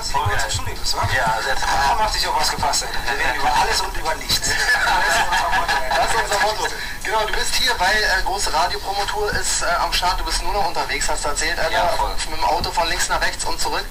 als du bei uns im Studio bist, wa? Ja, setz mal. Da macht dich auch was gepasst, Alter. Wir reden über alles und über nichts. Das ist unser Motto, Alter. Das ist unser Motto. Genau, du bist hier, weil äh, große Radiopromotour ist äh, am Start. Du bist nur noch unterwegs, hast du erzählt, Alter. Ja, voll. Mit dem Auto von links nach rechts und zurück.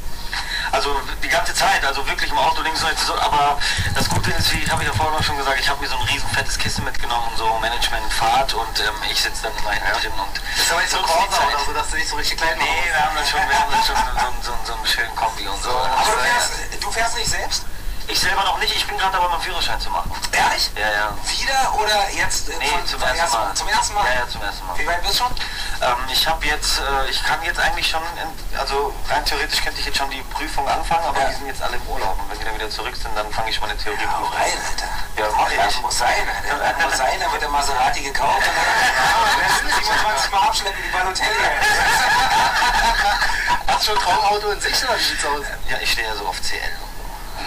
Also die ganze Zeit, also wirklich im Auto links und rechts. so. Aber das Gute ist, wie habe ich ja vorhin auch schon gesagt, ich habe mir so ein riesen fettes Kissen mitgenommen, so Management, Fahrt und ähm, ich sitze dann immer hinten drin und Das ist aber nicht so Zeit. oder so, dass du nicht so richtig klein Nee, wir haben dann schon, wir haben dann schon so, so, so, einen schönen Kombi und so. Aber du Also, fährst, du fährst nicht selbst? ich selber noch nicht, ich bin gerade dabei, meinen Führerschein zu machen. Ehrlich? Ja, ja. Wieder oder jetzt? äh, Nee, von- zum vom ersten Mal. Zum ersten Mal? Ja, ja, zum ersten Mal. Wie weit bist du schon? Ähm, ich habe jetzt, äh, ich kann jetzt eigentlich schon, in, also rein theoretisch könnte ich jetzt schon die Prüfung anfangen, aber Ja. die sind jetzt alle im Urlaub und wenn die dann wieder zurück sind, dann fange ich meine Hau Theorieprüfung rein, Alter. Ja, mach ich. Das muss sein, Alter. Das muss sein, da wird der Maserati gekauft und dann lässt du 27 Mal abschleppen wie Balotelli. Hast du schon ein Traumauto in sich oder wie sieht's aus? Ja, ich stehe ja so auf CL.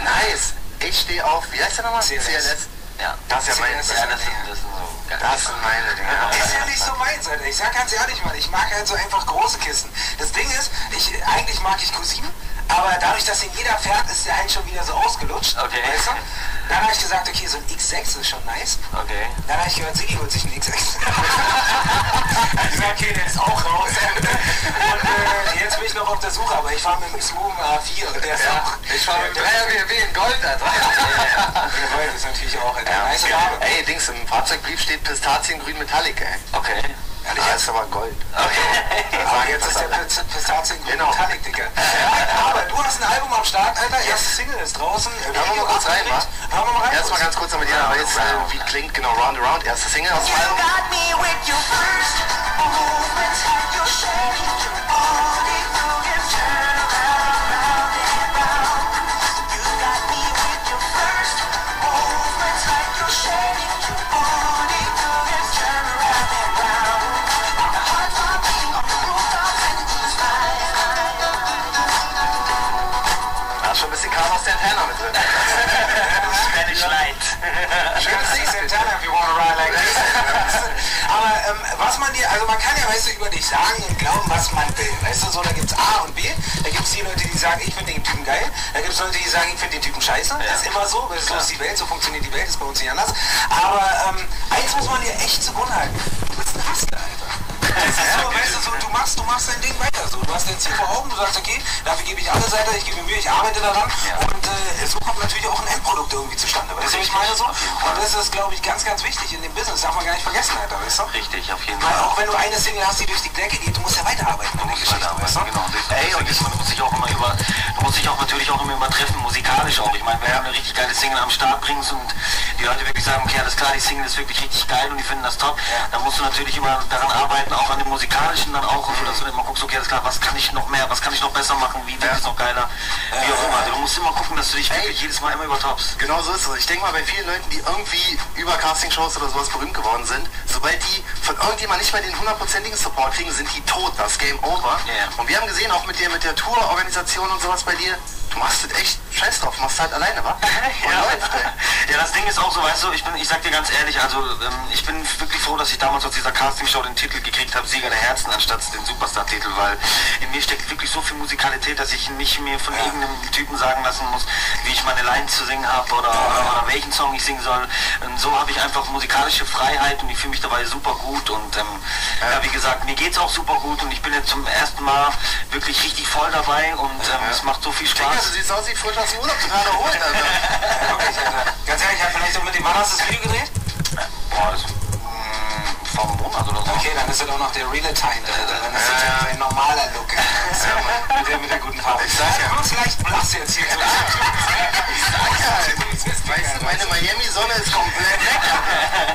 Nice. Ich stehe auf, wie heißt der nochmal? CLS. Ja. Das ist ja mein, CLS. Ja, das sind, so das meine Dinger. Ist ja nicht so meins, Alter. Ich sag ganz ehrlich, Mann, ich mag halt so einfach große Kisten. Das Ding ist, ich, eigentlich mag ich Q7, aber dadurch, dass ihn jeder fährt, ist der halt schon wieder so ausgelutscht. Okay. Weißt du? Dann habe ich gesagt, okay, so ein X6 ist schon nice. Okay. Dann habe ich gehört, Sigi holt sich einen X6. ich sag, okay, der ist auch raus. und äh, jetzt bin ich noch auf der Suche, aber ich fahre mit dem Smooth A4 und der ist auch... Ich fahre mit dem 3er BMW in Gold, Alter. Ja, das ist natürlich auch eine Ja, nice. Farbe. Ey, Dings, im Fahrzeugbrief steht Pistaziengrün Metallic, ey. Okay. Ehrlich, das ist aber Gold. Okay. Aber jetzt ist mal ganz kurz, damit jeder weiß, wie klingt genau Round Around. Erste Single aus dem Album. Schon ein bisschen Carlos Santana mit drin. Spanish Light. Sing Santana, if you wanna ride like this. Aber ähm, was man dir, also man kann ja, weißt du, über dich sagen und glauben, was man will. Weißt du, so, da gibt's A und B. Da gibt's die Leute, die sagen, ich finde den Typen geil. Da gibt's Leute, die sagen, ich finde den Typen scheiße. Das ist immer so, weil so ist die Welt, so funktioniert die Welt, ist bei uns nicht anders. Aber ähm, eins muss man dir echt zugrunde halten. Du bist ein Hustler, Ist so, weißt du, so, du machst, du machst dein Ding weiter. So, du hast dein Ziel vor Augen, du sagst, okay, dafür gebe ich alles weiter, ich gebe mir Mühe, ich arbeite daran. Und äh, so kommt natürlich auch ein Endprodukt irgendwie zustande. Weißt du, was ich meine so? Und das ist, glaube ich, ganz, ganz wichtig in dem Business. Darf man gar nicht vergessen, Alter, weißt du? Richtig, auf jeden Weil Fall. auch wenn du eine Single hast, die durch die Decke geht, du musst ja weiterarbeiten an der Geschichte, weißt du? Genau, Ey, und du musst dich auch immer über, du musst dich auch natürlich auch immer übertreffen, musikalisch auch. Ich meine, wenn du eine richtig geile Single am Start bringst und die Leute wirklich sagen, okay, alles klar, die Single ist wirklich richtig geil und die finden das top, dann musst du natürlich immer daran arbeiten, auch an dem musikalischen dann auch, so, dass du immer guckst, okay, alles klar, was kann ich noch mehr, was kann ich noch besser machen, wie wird es noch geiler, wie auch immer. Also, du musst immer gucken, dass du dich wirklich jedes Mal immer übertoppst. Genau so ist es. Ich denke mal, bei vielen Leuten, die irgendwie über Castingshows oder sowas berühmt geworden sind, sobald die von irgendjemand nicht mehr den hundertprozentigen Support kriegen, sind die tot. Das Game over. Ja. Und wir haben gesehen, auch mit dir, mit der Tourorganisation und sowas bei dir, du machst das echt scheiß drauf, machst halt alleine, wa? Ja. läuft, ja, das Ding ist auch so, weißt du, ich bin, ich sag dir ganz ehrlich, also ähm, ich bin wirklich froh, dass ich damals aus dieser Castingshow den Titel gekriegt habe, Sieger der Herzen, anstatt den Superstar-Titel, weil in mir steckt wirklich so viel Musikalität, dass ich nicht mir von irgendeinem Typen sagen lassen muss, wie ich meine Lines zu singen habe oder, oder welchen Song ich singen soll. Und so habe ich einfach musikalische Freiheit und ich fühle mich dabei super gut und ähm, ja. wie gesagt, mir geht's auch super gut und ich bin jetzt zum ersten Mal wirklich richtig voll dabei und ähm, es macht so viel Digga, Spaß. du siehst aus wie frisch aus dem Urlaub total erholt, Alter. Wirklich, Alter. Ganz ehrlich, hat vielleicht auch mit dem Mann hast du das Video gedreht? Boah, das, Monat oder so. Okay, dann ist er doch noch der Real Time, Alter. Dann ist das ein normaler Look. mit, der, mit der guten Farbe. Ich sag ja. Du bist leicht blass jetzt hier. Weißt du, meine Miami-Sonne ist komplett weg.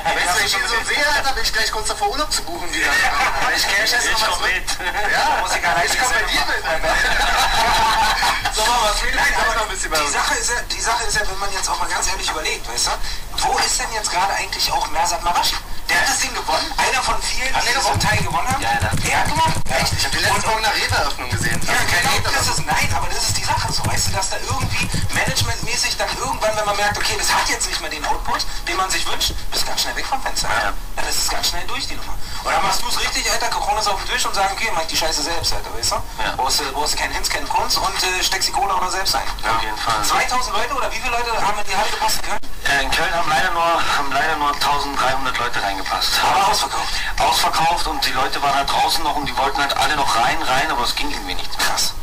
Weißt du, ich ihn so sehe, Alter, bin ich gleich kurz davor Urlaub zu buchen wieder. Weil ich cash jetzt Ich noch was komm mit. Ja, muss ich gar nicht ich komm bei dir mit, Alter. So, Life auch noch ein bisschen bei Die. Sache, ist ja, die Sache ist ja, wenn man jetzt auch mal ganz ehrlich überlegt, weißt du, wo ist denn jetzt gerade eigentlich auch Mersat Marashi? Der hat das Ding gewonnen, einer von vielen, die das Teil gewonnen haben. Ja, der hat- er hat gewonnen. Echt? Ich hab den letzten Morgen eine Redeeröffnung gesehen. Ja, Also kein genau, das ist, nein, aber das ist die Sache so, weißt du, dass da irgendwie managementmäßig dann irgendwann, wenn man merkt, okay, das hat jetzt nicht mehr den Output, den man sich wünscht, bist ganz schnell weg vom Fenster. Ja. das ist ganz schnell durch, die Nummer. Oder machst du es richtig, Alter, Corona ist auf dem Tisch und sagen, okay, mach die Scheiße selbst, Alter, weißt du? Ja. Brauchst, du- brauchst du keinen Hinz, keinen Kunst und äh, steckst die Kohle auch noch selbst ein. Auf jeden Fall. 2000 Leute oder wie viele Leute haben in die Halle gepasst können? Äh, in Köln haben leider nur, haben leider nur 1300 Leute reingepasst. Aber ausverkauft. Ausverkauft und die Leute waren halt draußen noch und die wollten halt alle noch rein, rein, aber es ging irgendwie nicht. Krass.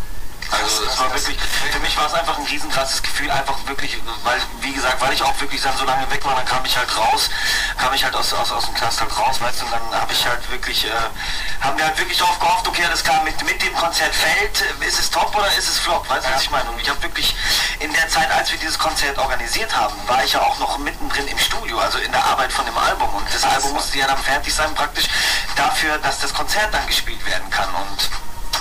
Also es war wirklich, für mich war es einfach ein riesenkrasses Gefühl, einfach wirklich, weil, wie gesagt, weil ich auch wirklich dann so lange weg war, dann kam ich halt raus, kam ich halt aus, aus, aus dem Knast halt raus, weißt du, und dann habe ich halt wirklich, äh, haben wir halt wirklich darauf gehofft, okay, das kam mit, mit dem Konzert fällt, ist es top oder ist es flop, weißt du, was ich meine? Und ich habe wirklich in der Zeit, als wir dieses Konzert organisiert haben, war ich ja auch noch mittendrin im Studio, also in der Arbeit von dem Album und das Album musste ja dann fertig sein praktisch dafür, dass das Konzert dann gespielt werden kann und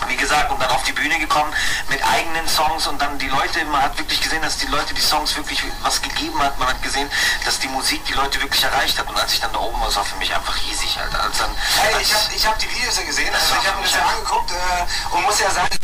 wie gesagt, und dann auf die Bühne gekommen mit eigenen Songs und dann die Leute, man hat wirklich gesehen, dass die Leute die Songs wirklich was gegeben hat. Man hat gesehen, dass die Musik die Leute wirklich erreicht hat. Und als ich dann da oben war, war für mich einfach riesig, Alter. Als dann, Hey, als, ich habe ich hab die Videos ja gesehen, also ich habe mir das ja angeguckt äh, und muss ja sagen,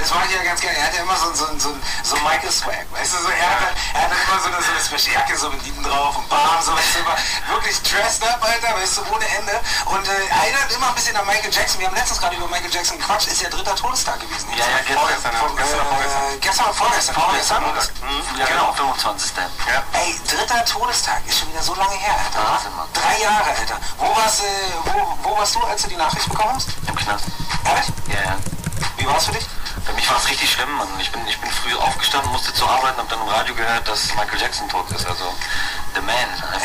das mag ich ja ganz gerne. Er hat ja immer so, so, so, so Michael Swag, weißt du, so, er, hat, er hat dann immer so eine, so eine Special Jacke so mit Lieben drauf und bam, so, weißt du, immer wirklich dressed up, Alter, weißt du, ohne Ende. Und äh, erinnert immer ein bisschen an Michael Jackson. Wir haben letztens gerade über Michael Jackson gequatscht, ist ja dritter Todestag gewesen. ja, ja, gestern. Von, Gestern äh, gestern oder vorgestern? Vorgestern. Vorgestern. Mhm, ja, genau, 25. Ja. Ey, dritter Todestag ist schon wieder so lange her, Alter. Wahnsinn, Mann. Drei Jahre, Alter. Wo warst, äh, wo, wo warst du, als du die Nachricht bekommen hast? Im Knast. Ehrlich? Ja, ja. Wie war es für dich? Für mich war es richtig schlimm, Mann. Ich bin, ich bin früh aufgestanden, musste zur Arbeit und hab dann im Radio gehört, dass Michael Jackson tot ist. Also, The Man, einfach.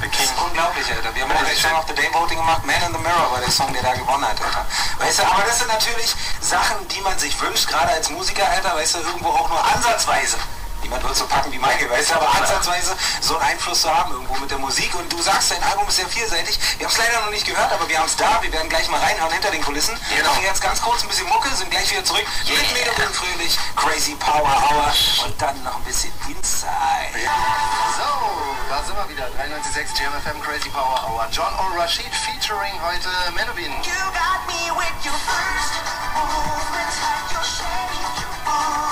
The Das King. ist unglaublich, Alter. Wir haben den Song of the Day Voting gemacht. Man in the Mirror war der Song, der da gewonnen hat, Alter. Weißt du, aber das sind natürlich Sachen, die man sich wünscht, gerade als Musiker, Alter, weißt du, irgendwo auch nur ansatzweise. Niemand wird so packen wie Michael, weißt du, aber ansatzweise so einen Einfluss zu haben irgendwo mit der Musik. Und du sagst, dein Album ist sehr vielseitig. Wir haben es leider noch nicht gehört, aber wir haben es da. Wir werden gleich mal reinhauen hinter den Kulissen. Wir Genau. machen jetzt ganz kurz ein bisschen Mucke, sind gleich wieder zurück. Mit Mega Fröhlich, Crazy Power Hour und dann noch ein bisschen Inside. So, da sind wir wieder. 93.6 GMFM Crazy Power Hour. John O. Rashid featuring heute Menowin. You got me with your first movements, like your shake your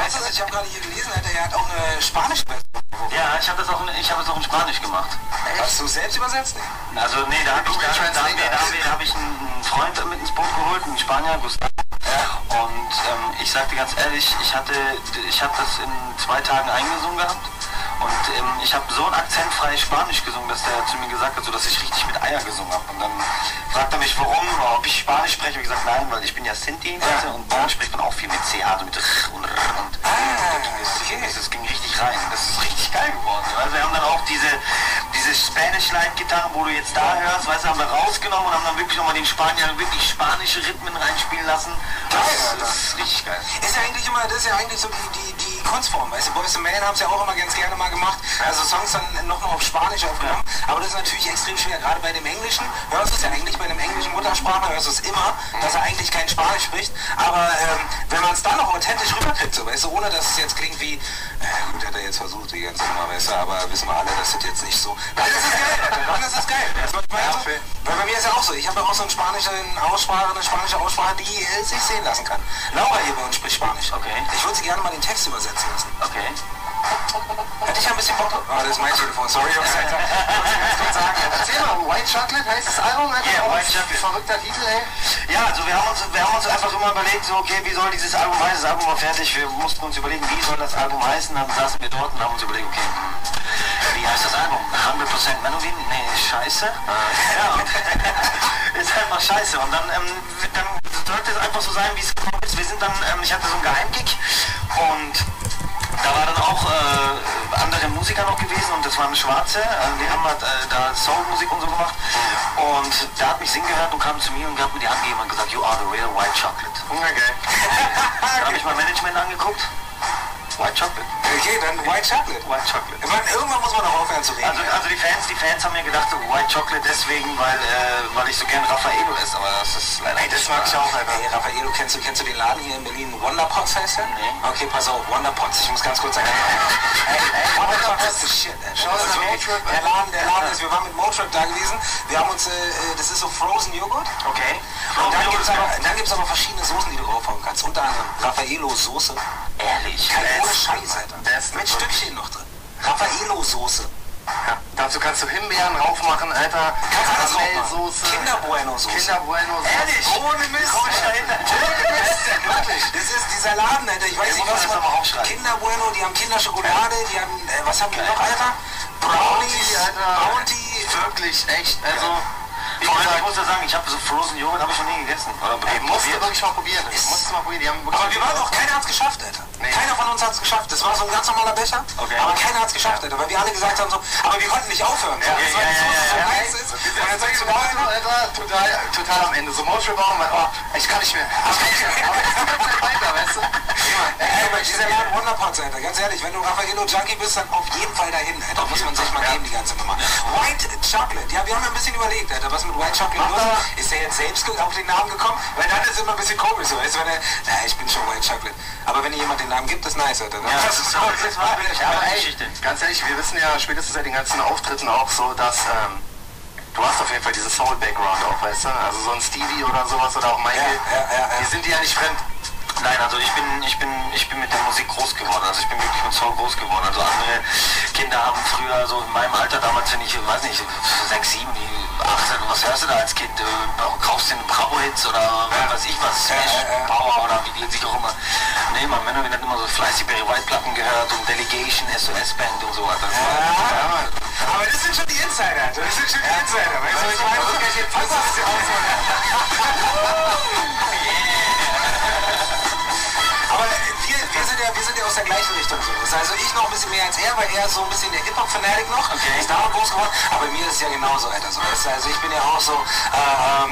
Krass ist? Ich habe gerade hier gelesen, Alter, er hat auch eine spanische Version. Ja, ich habe das, auch in- ich hab das auch in Spanisch gemacht. Hast du selbst übersetzt? Also nee, da habe ich, da, da, da, wir- da hab ich einen Freund mit ins Boot geholt, einen Spanier, Gustavo. Und ähm, ich sag dir ganz ehrlich, ich hatte, ich habe das in zwei Tagen eingesungen gehabt. Und ähm, ich habe so ein akzentfrei Spanisch gesungen, dass der zu mir gesagt hat, so dass ich richtig mit Eier gesungen habe. Und dann fragt er mich, warum, ob ich Spanisch spreche. Ich habe gesagt, nein, weil ich bin ja Sinti weißt du, und bei uns spricht man auch viel mit CH, so mit R und. Und Ah, okay. das, das ging richtig rein. Das ist richtig geil geworden. Also wir haben dann auch diese, diese Spanish Light Gitarren, wo du jetzt da hörst, weißt du, haben wir rausgenommen und haben dann wirklich nochmal den Spaniern wirklich spanische Rhythmen reinspielen lassen. Geil, Das, das ist richtig geil. Ist ja eigentlich immer, das ist ja eigentlich so die, die, die Kunstform, weißt du, Boys and Man haben es ja auch immer ganz gerne mal gemacht, also Songs dann nochmal auf Spanisch aufgenommen, aber das ist natürlich extrem schwer, gerade bei dem Englischen, hörst du es ja eigentlich bei einem englischen Muttersprachler, hörst du es immer, dass er eigentlich kein Spanisch spricht, aber ähm, wenn man es dann noch authentisch rüberkriegt, so, weißt du, ohne dass es jetzt klingt wie, äh, gut, hat er jetzt versucht, die ganze Nummer, du, aber wissen wir alle, das ist jetzt nicht so, dann ist es geil, Alter, dann ist geil, ich meine? Ja, So, weil bei mir ist ja auch so, ich habe ja auch so eine spanische Aussprache, eine spanische Aussprache, die äh, sich sehen lassen kann. Laura hier bei uns spricht Spanisch. Okay. Ich würde sie gerne mal den Text übersetzen lassen. Okay. Hätte ich ein bisschen Bock. Oh, das ist mein Telefon, sorry. Ich ganz kurz sagen. Erzähl mal, White Chocolate heißt das Album? Ja, Auch White Chocolate. Verrückter Titel, ey. Ja, also wir haben uns, wir haben uns einfach immer überlegt, so okay, wie soll dieses Album heißen? Das Album war fertig, wir mussten uns überlegen, wie soll das Album heißen? Dann saßen wir dort und haben uns überlegt, okay, hm, wie heißt das Album? 100% Menowin? Nee, scheiße. Ja, ist einfach scheiße. Und dann, ähm, dann sollte es einfach so sein, wie es ist. Wir sind dann, ähm, ich hatte so einen Geheimkick und da war dann auch äh, andere Musiker noch gewesen und das waren Schwarze. Also die haben halt, äh, da Soulmusik und so gemacht. Und der hat mich singen gehört und kam zu mir und gab mir die Hand gegeben und gesagt, you are the real white chocolate. Okay. Dann habe ich mein Management angeguckt White Chocolate. Okay, dann White Chocolate. White Chocolate. Ich meine, irgendwann muss man auch aufhören zu reden. Also, also Fans, die Fans haben mir gedacht, White Chocolate deswegen, weil, äh, weil ich so gern Raffaello esse, aber das ist leider Ey, das mag ich auch, Alter. Hey, Raffaello, kennst du, kennst du den Laden hier in Berlin? Wonderpots heißt der? Nee. Okay, pass auf, Wonderpots. Ich muss ganz kurz sagen. Hey, hey, Wonderpots ist shit. ey. Schau Das ist wirklich-. Der Laden, der Laden ist, wir waren mit Motrip da gewesen. Wir haben uns, äh, äh, das ist so Frozen Joghurt. Okay. Und dann gibt es aber, dann gibt's aber verschiedene Soßen, die du draufhauen kannst. Unter anderem Raffaello-Soße. Ehrlich. Kein ohne Best. Scheiß, Alter. Mit Stückchen noch drin. Raffaello-Soße. Ja, dazu kannst du Himbeeren raufmachen, Alter. Karamellsoße. Kinder Bueno Soße. Kinder Bueno Soße. Ehrlich? Ohne Mist. Komm ich dahinter? Wirklich. Das ist dieser Laden, Alter. Ich weiß Ja, nicht, was man das aber aufschreiben. Kinder Bueno, die haben Kinderschokolade, die haben, äh, was haben die noch, Alter? Brownies, Bounty, Alter. Bounty. Wirklich, echt. Also, wie Vor allem, ich muss ja sagen, ich habe so Frozen Joghurt habe ich noch nie gegessen. Oder ey, musst du wirklich mal probieren. Musst du mal probieren. Die haben wirklich Aber wir waren auch, keiner hat's geschafft, Alter. Nee. Keiner von uns hat's geschafft. Das war so ein ganz normaler Becher, Okay. aber keiner hat's geschafft, Alter. Weil wir alle gesagt haben so, aber wir konnten nicht aufhören. So, Ja, das ja, ja, ja, so ja. nice ist. Und dann sagst du Alter, total, total am Ende. So Motion bauen, weil, oh, ich kann nicht mehr. Ich kann nicht mehr. Aber jetzt geht's weiter, weißt du? Ey, aber Wonderpots, Alter, ganz ehrlich, wenn du Raffaello Junkie bist, dann auf jeden Fall dahin, Alter. Muss man sich mal geben, die ganze Nummer. White Chocolate, ja, wir haben ein bisschen überlegt, Alter, was mit White Chocolate los ist. Ist der jetzt selbst auf den Namen gekommen? Weil dann ist es immer ein bisschen komisch, so, weißt wenn er, na, ich bin schon White Chocolate. Aber wenn jemand den Namen gibt, ist nice, Alter. Ja, das ist auch das war Ja, ey, Geschichte. ganz ehrlich, wir wissen ja spätestens seit den ganzen Auftritten auch so, dass ähm, du hast auf jeden Fall diesen Soul-Background auch, weißt du? Also so ein Stevie oder sowas oder auch Michael, Ja, ja, ja, ja. die sind dir ja nicht fremd. Nein, also ich bin, ich bin, ich bin mit der Musik groß geworden. Also ich bin wirklich mit Soul groß geworden. Also andere Kinder haben früher so in meinem Alter damals, wenn ich, weiß nicht, sechs, sieben, acht, was hörst du da als Kind? Äh, Kaufst du den Bravo-Hits oder was weiß ich was, Smash, Ja, ja, ja. Power oder wie die sich auch immer. Nee, man, Männer, wir hatten immer so fleißig Barry White Platten gehört und Delegation, SOS Band und so. War, Ja. Aber das sind schon die Insider, Alter. Das sind schon die Insider, weißt du, ich meine? Das ich jetzt fast ja, wir sind ja aus der gleichen Richtung so. Das heißt, Also ich noch ein bisschen mehr als er, weil er ist so ein bisschen der Hip-Hop-Fanatic noch. Okay. Ist damit groß geworden. Aber mir ist es ja genauso, Alter. So, du? Also ich bin ja auch so, ähm,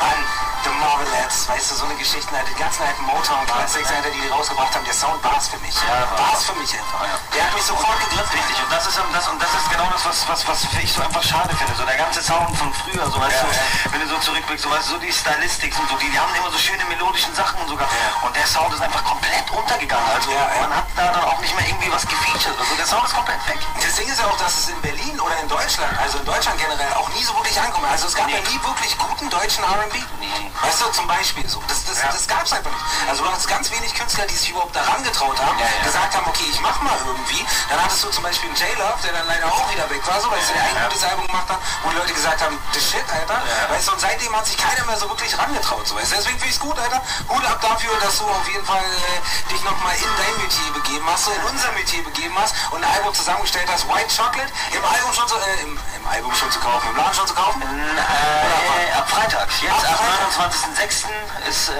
Mann, The Marvelettes, weißt du, so eine Geschichte, Alter, die ganzen alten Motown-Classics, Alter, die die rausgebracht haben, der Sound war's für mich. Ja, war- war's für mich einfach. Ja. Der hat mich sofort gegriffen. Richtig, und das ist, das, und das ist genau das, was, was, was ich so einfach schade finde. So der ganze Sound von früher, so weißt Ja, du, wenn du so zurückblickst, so weißt du, so die Stylistics und so, die, die haben immer so schöne melodischen Sachen und sogar. Und der Sound ist einfach komplett untergegangen. Also man hat da dann auch nicht mehr irgendwie was gefeatured. Also der Sound ist komplett weg. Das Ding ist ja auch, dass es in Berlin oder in Deutschland, also in Deutschland generell, auch nie so wirklich ankommt. Also es gab ja Nee. nie wirklich guten deutschen R&B. Nee. Weißt du, zum Beispiel so. Das, das, das gab es einfach nicht. Also du hast ganz wenig Künstler, die sich überhaupt daran getraut haben, Ja, ja. gesagt haben, okay, ich mach mal irgendwie. Dann hattest du zum Beispiel einen J-Love, der dann leider auch wieder weg war, so, weil er ja, ein gutes Album gemacht hat, wo die Leute gesagt haben, the shit, Alter. Ja. Weißt du, und seitdem hat sich keiner mehr so wirklich rangetraut. So, weißt du? Deswegen finde ich es gut, Alter. Hut ab dafür, dass du auf jeden Fall äh, dich nochmal in dein Metier begeben hast, so in unser Metier begeben hast und ein Album zusammengestellt hast, White Chocolate, im Album schon zu, äh, im, im Album schon zu kaufen, im Laden schon zu kaufen. Äh, ab Freitag. Jetzt Ab ab Freitag. 29.06. ist, äh,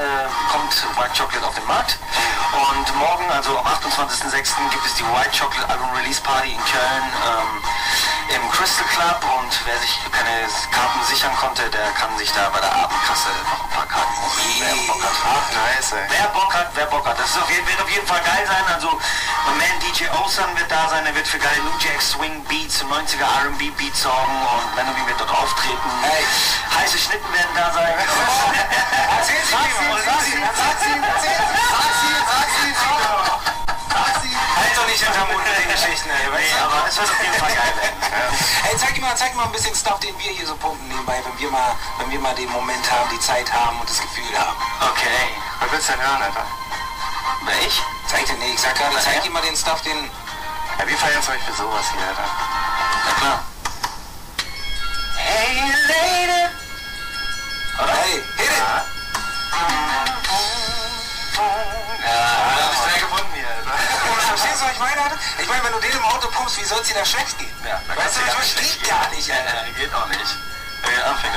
kommt White Chocolate auf den Markt. Und morgen, also am 28.06. gibt es die White Chocolate Album Release Party in Köln ähm, im Crystal Club. Und wer sich keine Karten sichern konnte, der kann sich da bei der Abendkasse noch ein paar Karten holen. Wer Bock hat. Ach, nice, ey. Wer Bock hat, wer Bock hat. Das auf jeden, wird auf jeden Fall geil sein. Also mein Man DJ Osan wird da sein, er wird für geile New Jack Swing Beats und 90er R&B Beats sorgen und Melody wird dort auftreten. Hey. Heiße Schnitten werden da sein. Erzähl sie mir, oder sag sie, sag sie, erzähl sie. Sag sie, nicht mit den Geschichten, ey. Weißt du? aber es wird auf jeden Fall geil werden. Ey, zeig mir mal, zeig mal ein bisschen Stuff, den wir hier so pumpen nebenbei, wenn wir mal, wenn wir mal den Moment haben, die Zeit haben und das Gefühl haben. Okay. Was willst du denn hören, Alter? Wer ich? Zeig dir, nee, ich sag gerade, zeig dir mal den Stuff, den. Ja, wir feiern zum Beispiel sowas hier, Alter. Na klar. Hey Lady. Hey, hit it! Ja, was ich meine? Ich meine, wenn du den im Auto pumpst, wie soll's dir da schlecht gehen? Ja, weißt du, das geht gar nicht, Alter. Ja, geht auch nicht. Anfangen.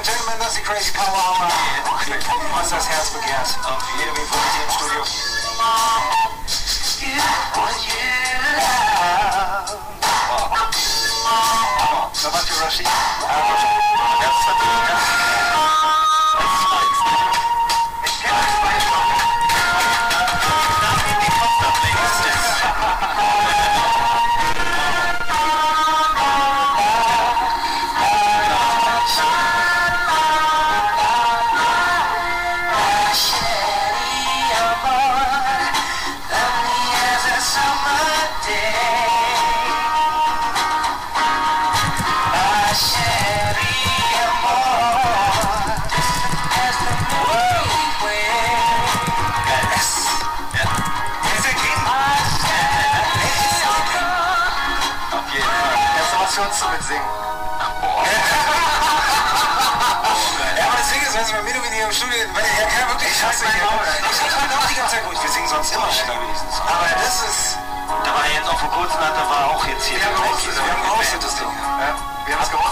And Gentlemen, das ist die Crazy Power Hour. Wir pumpen, was das Herz begehrt. Jeder wie vor hier im Studio. Nobody Rashid. Uns zu mitsingen. Ja, aber das Ding ist, weißt du, bei mir hier im Studio, weil er kann wirklich scheiße hier. Ich ich meine auch die ganze Zeit gut, wir singen sonst immer schnell. Aber das ist, Da war jetzt auch vor kurzem, da war auch jetzt hier. Wir haben der gehostet, wir haben gehostet, das Ding. Ja, wir haben es gehostet.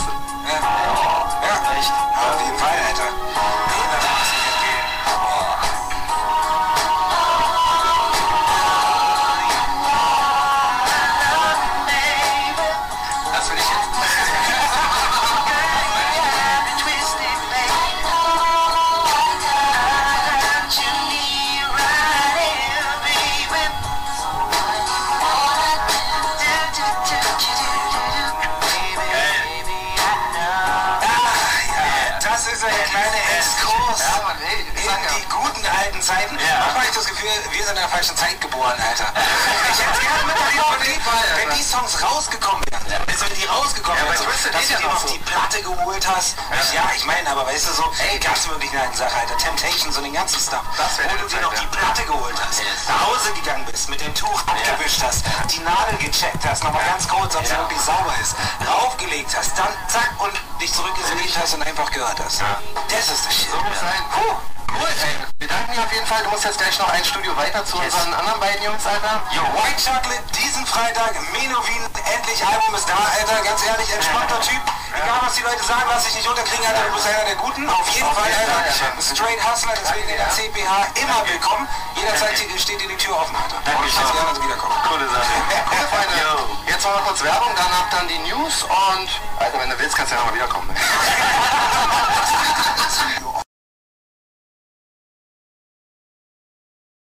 Alten Zeiten. Ja. Manchmal habe ich das Gefühl, wir sind in der falschen Zeit geboren, Alter. Ich hätte gerne mit dir Auf jeden Fall, Alter. wenn die Songs rausgekommen wären. Also wenn die rausgekommen Ja, aber wären, wüsste, dass du ja dir noch so. die Platte geholt hast. Ja, ich meine, aber weißt du so, ey, gab's wirklich eine Sache, Alter. Temptations und den ganzen Stuff. Das Wo du dir noch ja. die Platte geholt hast, nach Hause gegangen bist, mit dem Tuch abgewischt hast, die Nadel gecheckt hast, nochmal ganz kurz, ob sie wirklich sauber ist, raufgelegt hast, dann zack und dich zurückgelegt hast und einfach gehört hast. Das ist das Shit. So muss sein. Puh, danken dir auf jeden Fall. Du musst jetzt gleich noch ein Studio weiter zu unseren anderen beiden Jungs, Alter. Yo, White Chocolate, diesen Freitag, Menowin, endlich Album ist da, Alter, ganz ehrlich, entspannter Typ. Egal was die Leute sagen, lass dich nicht unterkriegen, Alter, du bist einer der Guten, auf jeden Fall, Alter. Ja. Straight Hustler, deswegen in der CPH immer willkommen. Jederzeit steht dir die Tür offen, Alter. Danke kannst schön. gerne wiederkommen. Coole Sache. Cool, Freunde. Jetzt machen wir kurz Werbung, danach dann die News und... Alter, wenn du willst, kannst du ja nochmal wiederkommen.